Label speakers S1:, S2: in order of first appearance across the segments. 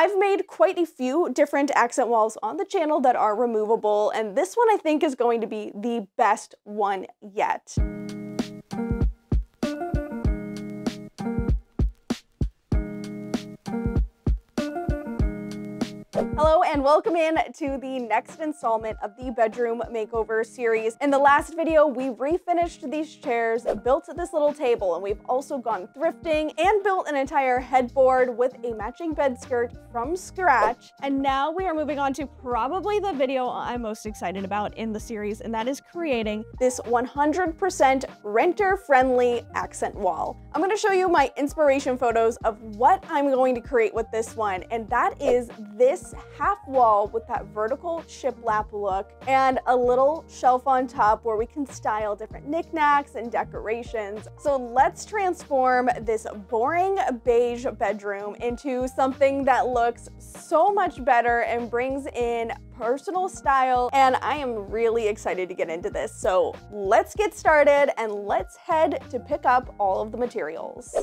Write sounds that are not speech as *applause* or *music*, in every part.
S1: I've made quite a few different accent walls on the channel that are removable, and this one I think is going to be the best one yet. Hello and welcome in to the next installment of the bedroom makeover series. In the last video, we refinished these chairs, built this little table, and we've also gone thrifting and built an entire headboard with a matching bed skirt from scratch. And now we are moving on to probably the video I'm most excited about in the series, and that is creating this 100% renter-friendly accent wall. I'm gonna show you my inspiration photos of what I'm going to create with this one, and that is this half wall with that vertical shiplap look and a little shelf on top where we can style different knickknacks and decorations. So let's transform this boring beige bedroom into something that looks so much better and brings in personal style and I am really excited to get into this. So let's get started and let's head to pick up all of the materials.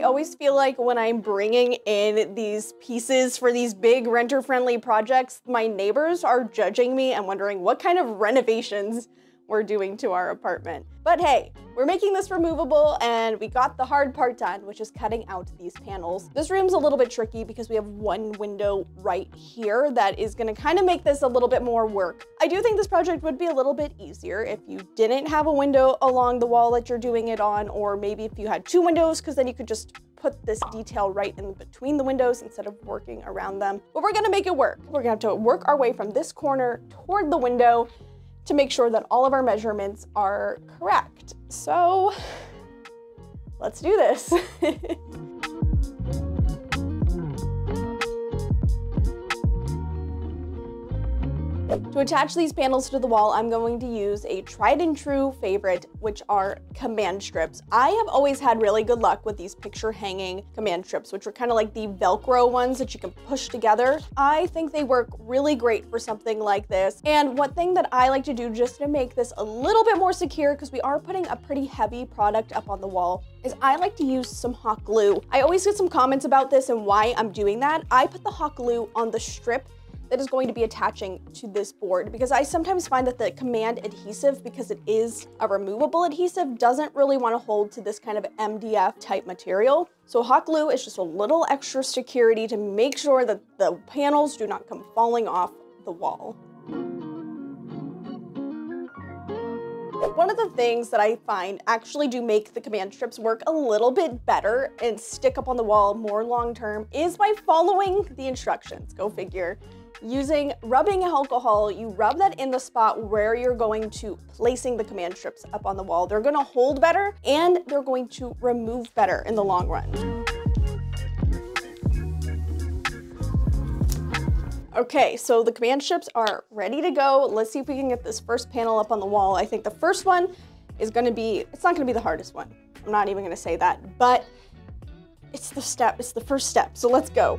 S1: I always feel like when I'm bringing in these pieces for these big renter-friendly projects, my neighbors are judging me and wondering what kind of renovations we're doing to our apartment. But hey, we're making this removable and we got the hard part done, which is cutting out these panels. This room's a little bit tricky because we have one window right here that is gonna kind of make this a little bit more work. I do think this project would be a little bit easier if you didn't have a window along the wall that you're doing it on, or maybe if you had two windows, because then you could just put this detail right in between the windows instead of working around them. But we're gonna make it work. We're gonna have to work our way from this corner toward the window to make sure that all of our measurements are correct. So let's do this. *laughs* To attach these panels to the wall, I'm going to use a tried and true favorite, which are command strips. I have always had really good luck with these picture hanging command strips, which are kind of like the Velcro ones that you can push together. I think they work really great for something like this. And one thing that I like to do just to make this a little bit more secure, because we are putting a pretty heavy product up on the wall, is I like to use some hot glue. I always get some comments about this and why I'm doing that. I put the hot glue on the strip that is going to be attaching to this board because I sometimes find that the command adhesive, because it is a removable adhesive, doesn't really want to hold to this kind of MDF type material. So hot glue is just a little extra security to make sure that the panels do not come falling off the wall. One of the things that I find actually do make the command strips work a little bit better and stick up on the wall more long term is by following the instructions, go figure. Using rubbing alcohol, you rub that in the spot where you're going to placing the command strips up on the wall. They're gonna hold better and they're going to remove better in the long run. Okay, so the command strips are ready to go. Let's see if we can get this first panel up on the wall. I think the first one is gonna be, it's not gonna be the hardest one. I'm not even gonna say that, but it's the step, it's the first step, so let's go.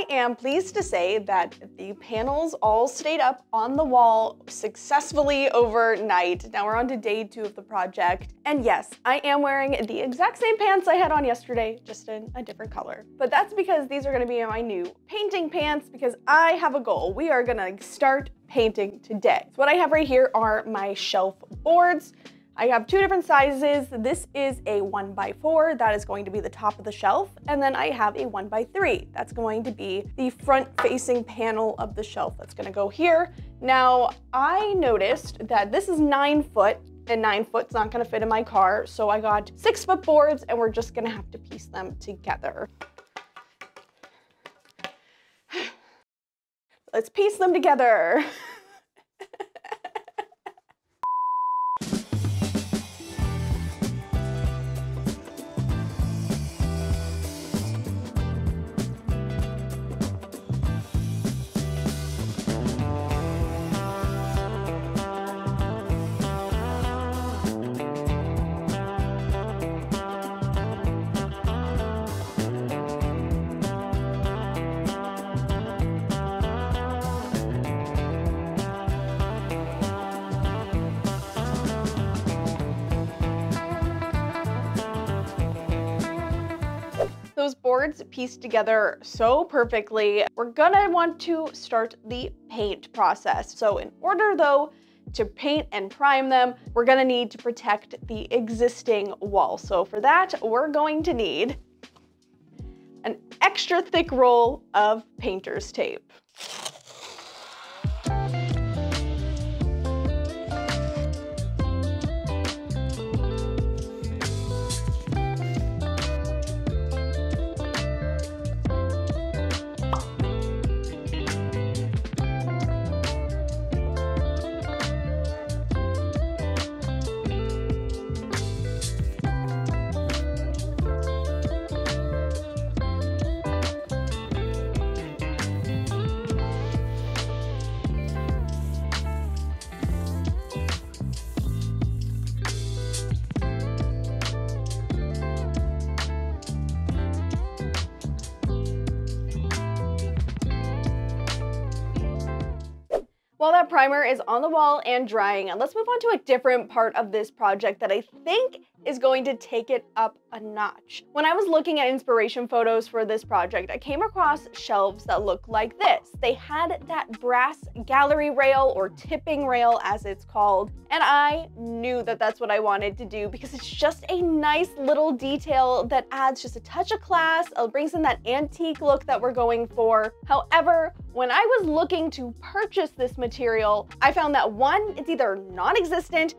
S1: I am pleased to say that the panels all stayed up on the wall successfully overnight. Now we're on to day two of the project. And yes, I am wearing the exact same pants I had on yesterday, just in a different color. But that's because these are gonna be my new painting pants because I have a goal. We are gonna start painting today. So what I have right here are my shelf boards. I have two different sizes. This is a one by four, that is going to be the top of the shelf. And then I have a one by three, that's going to be the front facing panel of the shelf that's gonna go here. Now, I noticed that this is nine foot and nine foot's not gonna fit in my car. So I got six foot boards and we're just gonna have to piece them together. *sighs* Let's piece them together. *laughs* boards pieced together so perfectly, we're gonna want to start the paint process. So in order though, to paint and prime them, we're gonna need to protect the existing wall. So for that, we're going to need an extra thick roll of painter's tape. While that primer is on the wall and drying, let's move on to a different part of this project that I think is going to take it up a notch. When I was looking at inspiration photos for this project, I came across shelves that look like this. They had that brass gallery rail or tipping rail as it's called, and I knew that that's what I wanted to do because it's just a nice little detail that adds just a touch of class, it uh, brings in that antique look that we're going for. However, when I was looking to purchase this material, I found that one, it's either non-existent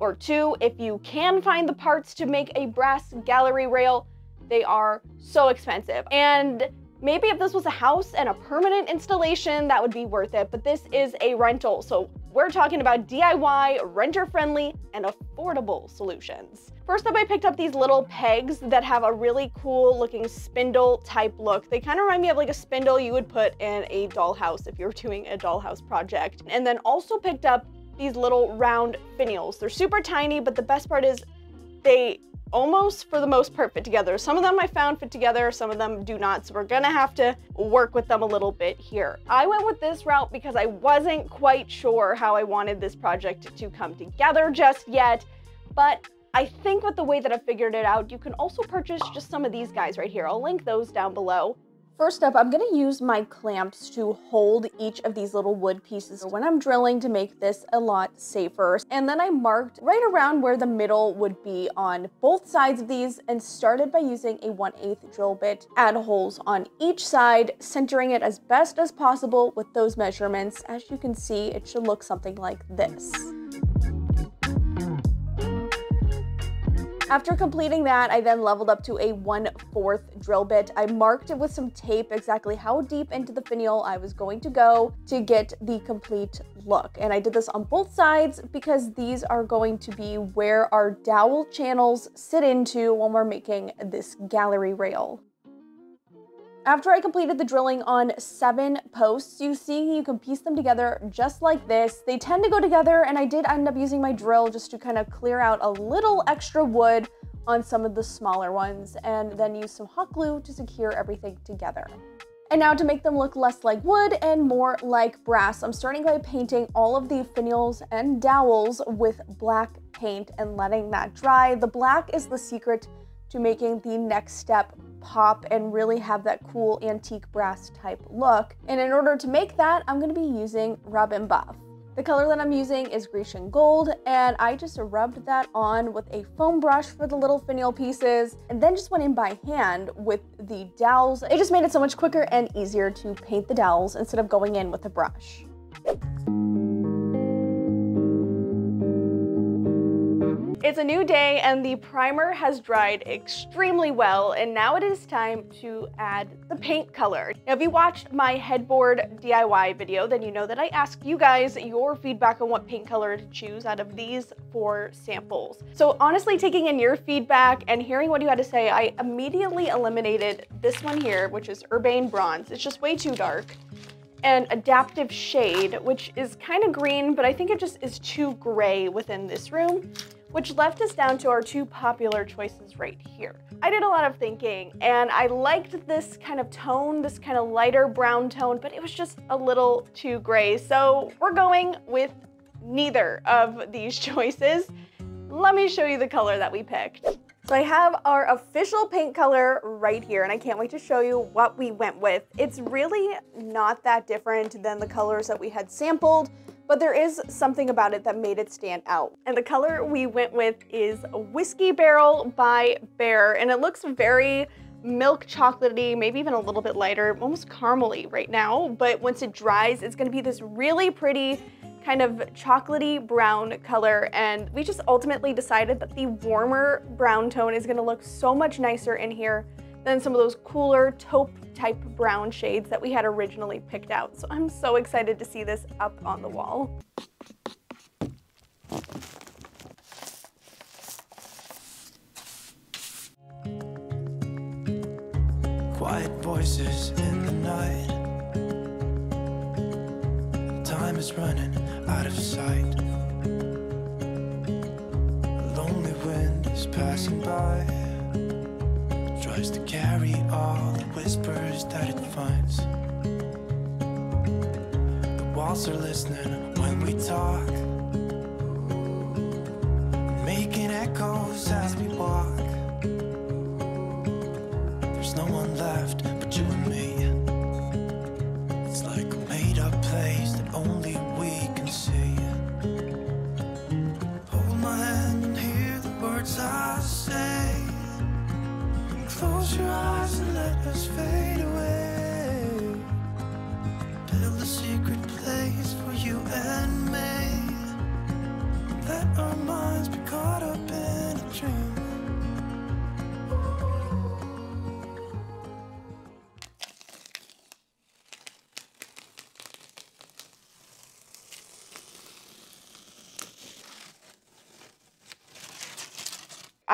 S1: or two, if you can find the parts to make a brass gallery rail, they are so expensive. And maybe if this was a house and a permanent installation, that would be worth it, but this is a rental. So we're talking about DIY, renter-friendly, and affordable solutions. First up, I picked up these little pegs that have a really cool looking spindle type look. They kind of remind me of like a spindle you would put in a dollhouse if you were *laughs* doing a dollhouse project. And then also picked up these little round finials. They're super tiny, but the best part is they almost for the most part fit together. Some of them I found fit together, some of them do not, so we're gonna have to work with them a little bit here. I went with this route because I wasn't quite sure how I wanted this project to come together just yet, but I think with the way that I figured it out, you can also purchase just some of these guys right here. I'll link those down below. First up, I'm gonna use my clamps to hold each of these little wood pieces when I'm drilling to make this a lot safer. And then I marked right around where the middle would be on both sides of these and started by using a 1 8 drill bit. Add holes on each side, centering it as best as possible with those measurements. As you can see, it should look something like this. After completing that, I then leveled up to a 1 4th drill bit. I marked it with some tape exactly how deep into the finial I was going to go to get the complete look. And I did this on both sides because these are going to be where our dowel channels sit into when we're making this gallery rail. After I completed the drilling on seven posts, you see you can piece them together just like this. They tend to go together and I did end up using my drill just to kind of clear out a little extra wood on some of the smaller ones and then use some hot glue to secure everything together. And now to make them look less like wood and more like brass, I'm starting by painting all of the finials and dowels with black paint and letting that dry. The black is the secret to making the next step pop and really have that cool antique brass type look. And in order to make that, I'm gonna be using Rub and Buff. The color that I'm using is Grecian Gold, and I just rubbed that on with a foam brush for the little finial pieces, and then just went in by hand with the dowels. It just made it so much quicker and easier to paint the dowels instead of going in with a brush. It's a new day and the primer has dried extremely well and now it is time to add the paint color. Now, if you watched my headboard DIY video, then you know that I asked you guys your feedback on what paint color to choose out of these four samples. So honestly, taking in your feedback and hearing what you had to say, I immediately eliminated this one here, which is Urbane Bronze. It's just way too dark and Adaptive Shade, which is kind of green, but I think it just is too gray within this room which left us down to our two popular choices right here. I did a lot of thinking and I liked this kind of tone, this kind of lighter brown tone, but it was just a little too gray. So we're going with neither of these *laughs* choices. Let me show you the color that we picked. So I have our official paint color right here and I can't wait to show you what we went with. It's really not that different than the colors that we had sampled but there is something about it that made it stand out. And the color we went with is Whiskey Barrel by Behr, and it looks very milk chocolatey, maybe even a little bit lighter, almost caramely right now, but once it dries, it's gonna be this really pretty kind of chocolatey brown color. And we just ultimately decided that the warmer brown tone is gonna look so much nicer in here than some of those cooler taupe type brown shades that we had originally picked out. So I'm so excited to see this up on the wall. Quiet voices in the night Time is running out of sight A lonely wind is passing by tries to carry all the whispers that it finds. The walls are listening when we talk,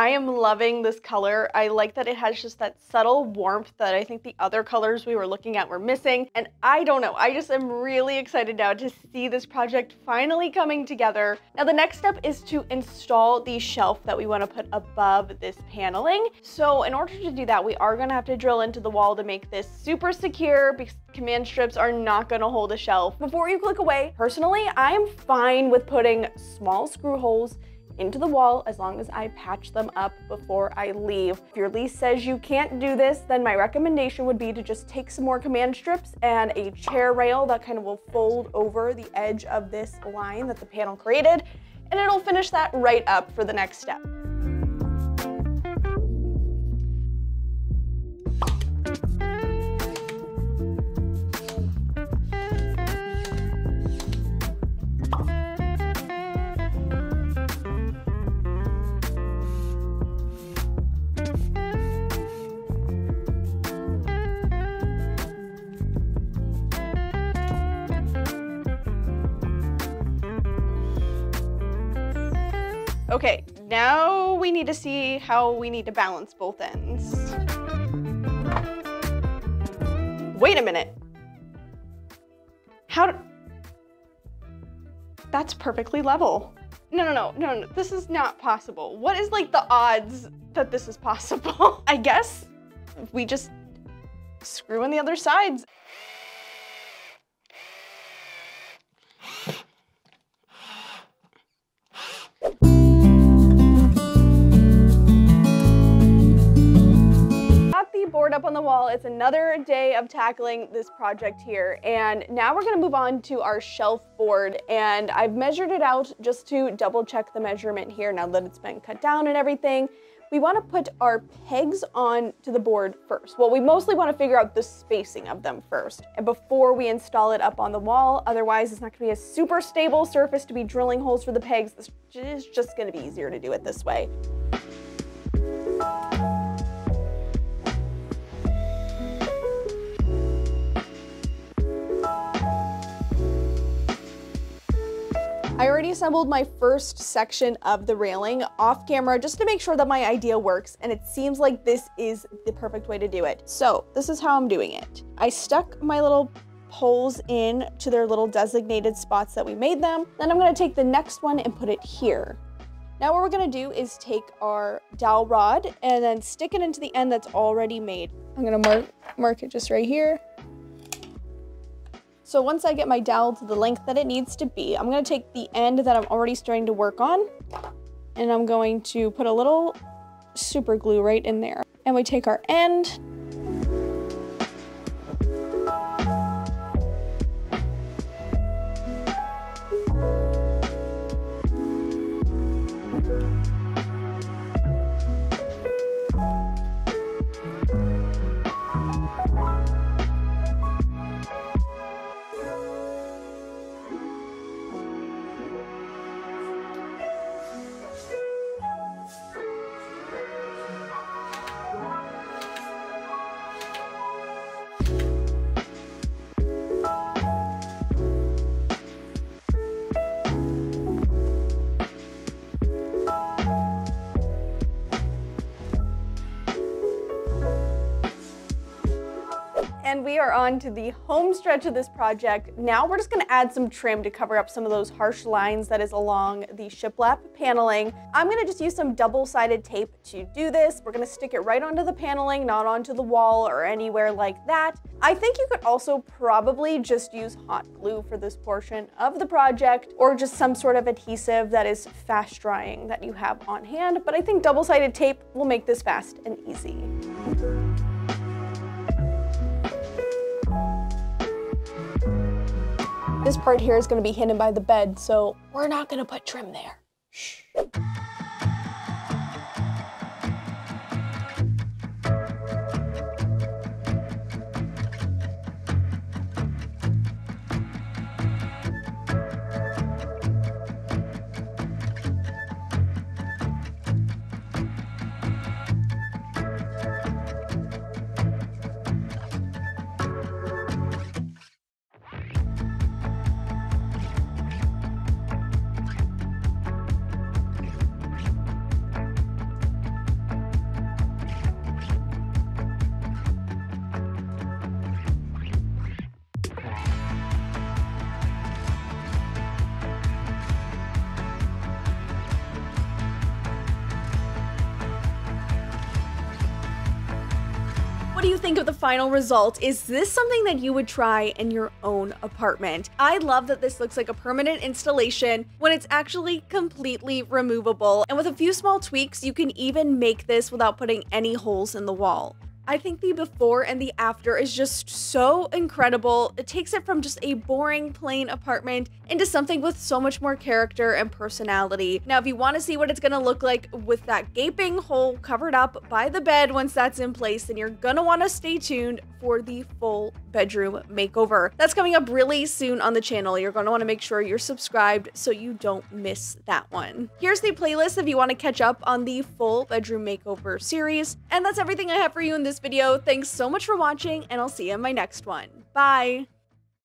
S1: I am loving this color. I like that it has just that subtle warmth that I think the other colors we were looking at were missing. And I don't know, I just am really excited now to see this project finally coming together. Now the next step is to install the shelf that we want to put above this paneling. So in order to do that, we are going to have to drill into the wall to make this super secure because command strips are not going to hold a shelf. Before you click away, personally, I'm fine with putting small screw holes into the wall as long as I patch them up before I leave. If your lease says you can't do this, then my recommendation would be to just take some more command strips and a chair rail that kind of will fold over the edge of this line that the panel created, and it'll finish that right up for the next step. Now we need to see how we need to balance both ends. Wait a minute. How That's perfectly level. No, no, no, no, no, this is not possible. What is like the odds that this is possible? *laughs* I guess we just screw in the other sides. Board up on the wall. It's another day of tackling this project here. And now we're gonna move on to our shelf board. And I've measured it out just to double check the measurement here now that it's been cut down and everything. We wanna put our pegs on to the board first. Well, we mostly wanna figure out the spacing of them first and before we install it up on the wall. Otherwise, it's not gonna be a super stable surface to be drilling holes for the pegs. It's just gonna be easier to do it this way. I already assembled my first section of the railing off camera just to make sure that my idea works and it seems like this is the perfect way to do it. So this is how I'm doing it. I stuck my little poles in to their little designated spots that we made them. Then I'm gonna take the next one and put it here. Now what we're gonna do is take our dowel rod and then stick it into the end that's already made. I'm gonna mark, mark it just right here. So once I get my dowel to the length that it needs to be, I'm gonna take the end that I'm already starting to work on and I'm going to put a little super glue right in there. And we take our end And we are on to the home stretch of this project. Now we're just gonna add some trim to cover up some of those harsh lines that is along the shiplap paneling. I'm gonna just use some double-sided tape to do this. We're gonna stick it right onto the paneling, not onto the wall or anywhere like that. I think you could also probably just use hot glue for this portion of the project or just some sort of adhesive that is fast drying that you have on hand. But I think double-sided tape will make this fast and easy. This part here is gonna be hidden by the bed, so we're not gonna put trim there. Shh. Think of the final result? Is this something that you would try in your own apartment? I love that this looks like a permanent installation when it's actually completely removable. And with a few small tweaks, you can even make this without putting any holes in the wall. I think the before and the after is just so incredible. It takes it from just a boring, plain apartment into something with so much more character and personality. Now, if you want to see what it's going to look like with that gaping hole covered up by the bed once that's in place, then you're going to want to stay tuned for the full bedroom makeover. That's coming up really soon on the channel. You're going to want to make sure you're subscribed so you don't miss that one. Here's the playlist if you want to catch up on the full bedroom makeover series. And that's everything I have for you in this this video. Thanks so much for watching, and I'll see you in my next one. Bye!